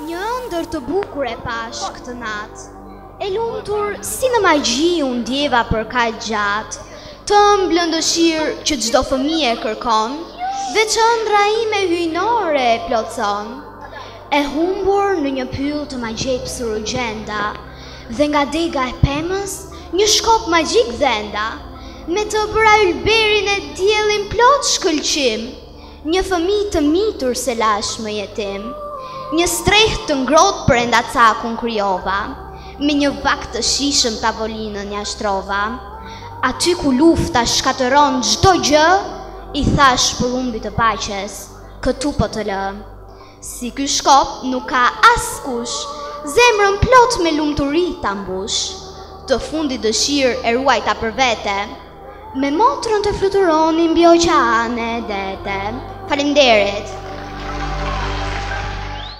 Një ëndërr të bukur e pashë këtë natë. E lumtur si në magji u ndjeva për kaq gjatë. Të ëmblën dëshirë që çdo fëmijë e kërkon, veç ëndrra ime hyjnore e plotëson. E humbur në një pyll të magjepsur u gjenda, Dhe nga dega e pemës një shkop magjik gdhenda, Me të bëra ylberin e diellin plot shkëlqim, Një fëmijë të mitur s'e lashë më jetim. Një strehë të ngrohtë për endacakun krijova, Me një vakt të shijshëm tavolinën ia shtrova, Aty ku lufta shkatërron çdo gjë, I thashë pëllumbit të paqes, Këtu po të lë. Si ky shkop nuk ka askush, zemrën plot me lumturi ta mbush. Të fundit dëshirë e ruajta për vete, me motrën të fluturonim mbi oqeane e dete. Faleminderit.